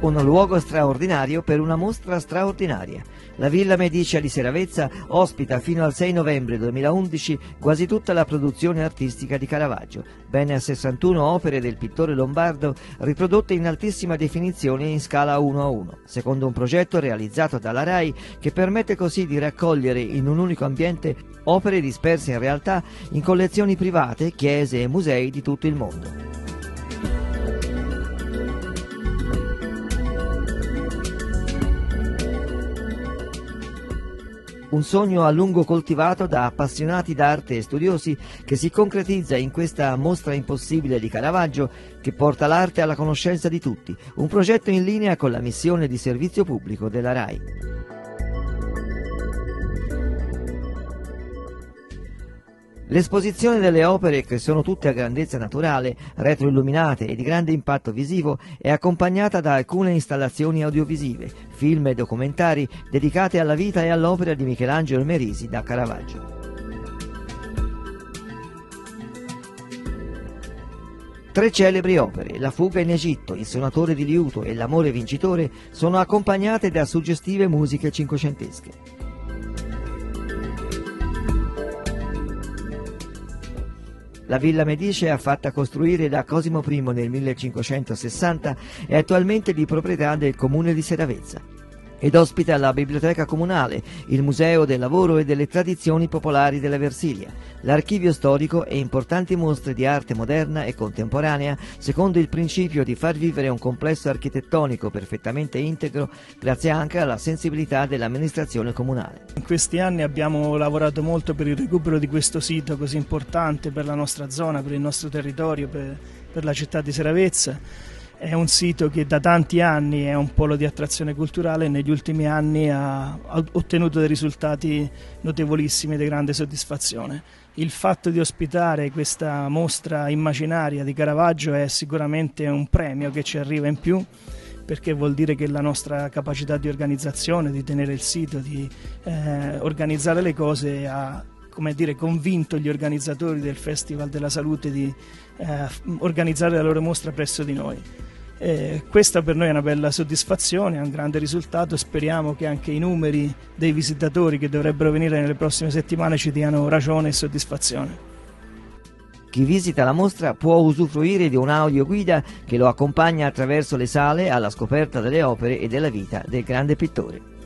un luogo straordinario per una mostra straordinaria. La Villa Medicia di Seravezza ospita fino al 6 novembre 2011 quasi tutta la produzione artistica di Caravaggio, ben a 61 opere del pittore lombardo riprodotte in altissima definizione in scala 1 a 1, secondo un progetto realizzato dalla RAI che permette così di raccogliere in un unico ambiente opere disperse in realtà in collezioni private, chiese e musei di tutto il mondo. Un sogno a lungo coltivato da appassionati d'arte e studiosi che si concretizza in questa mostra impossibile di Caravaggio che porta l'arte alla conoscenza di tutti, un progetto in linea con la missione di servizio pubblico della RAI. L'esposizione delle opere, che sono tutte a grandezza naturale, retroilluminate e di grande impatto visivo, è accompagnata da alcune installazioni audiovisive, film e documentari dedicate alla vita e all'opera di Michelangelo Merisi da Caravaggio. Tre celebri opere, La fuga in Egitto, Il suonatore di liuto e L'amore vincitore, sono accompagnate da suggestive musiche cinquecentesche. La Villa Medice, fatta costruire da Cosimo I nel 1560, è attualmente di proprietà del comune di Seravezza ed ospita la biblioteca comunale, il museo del lavoro e delle tradizioni popolari della Versilia, l'archivio storico e importanti mostre di arte moderna e contemporanea secondo il principio di far vivere un complesso architettonico perfettamente integro grazie anche alla sensibilità dell'amministrazione comunale. In questi anni abbiamo lavorato molto per il recupero di questo sito così importante per la nostra zona, per il nostro territorio, per, per la città di Seravezza è un sito che da tanti anni è un polo di attrazione culturale e negli ultimi anni ha, ottenuto dei risultati notevolissimi di grande soddisfazione. Il fatto di ospitare questa mostra immaginaria di Caravaggio è sicuramente un premio che ci arriva in più perché vuol dire che la nostra capacità di organizzazione, di tenere il sito, di eh, organizzare le cose ha come dire, convinto gli organizzatori del Festival della Salute di eh, organizzare la loro mostra presso di noi. Eh, questa per noi è una bella soddisfazione, è un grande risultato, speriamo che anche i numeri dei visitatori che dovrebbero venire nelle prossime settimane ci diano ragione e soddisfazione. Chi visita la mostra può usufruire di un'audioguida che lo accompagna attraverso le sale alla scoperta delle opere e della vita del grande pittore.